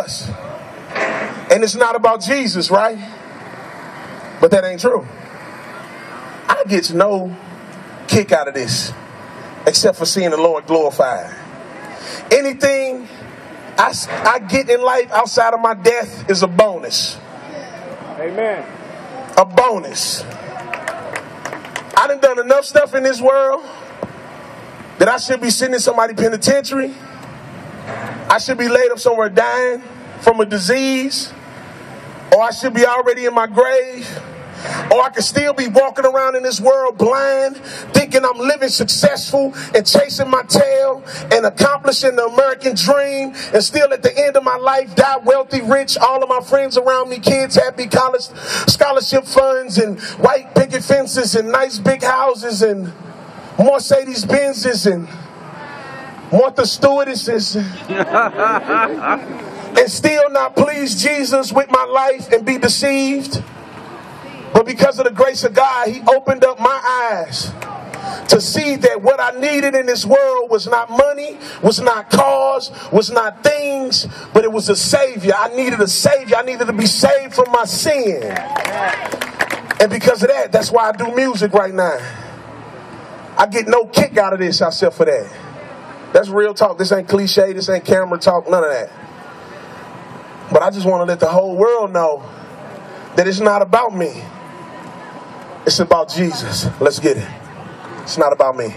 us. And it's not about Jesus, right? But that ain't true. I get no kick out of this except for seeing the Lord glorified. Anything I, I get in life outside of my death is a bonus. Amen. A bonus. I done done enough stuff in this world that I should be sitting in somebody penitentiary. I should be laid up somewhere dying from a disease. Or I should be already in my grave. Or I could still be walking around in this world blind, thinking I'm living successful and chasing my tail and accomplishing the American dream, and still at the end of my life die wealthy, rich. All of my friends around me, kids, happy college scholarship funds, and white picket fences, and nice big houses, and Mercedes Benzes, and Martha Stewardesses. and still not please Jesus with my life and be deceived. But because of the grace of God, He opened up my eyes to see that what I needed in this world was not money, was not cars, was not things, but it was a Savior. I needed a Savior. I needed to be saved from my sin. And because of that, that's why I do music right now. I get no kick out of this except for that. That's real talk. This ain't cliche. This ain't camera talk. None of that. But I just want to let the whole world know that it's not about me. It's about Jesus. Let's get it. It's not about me.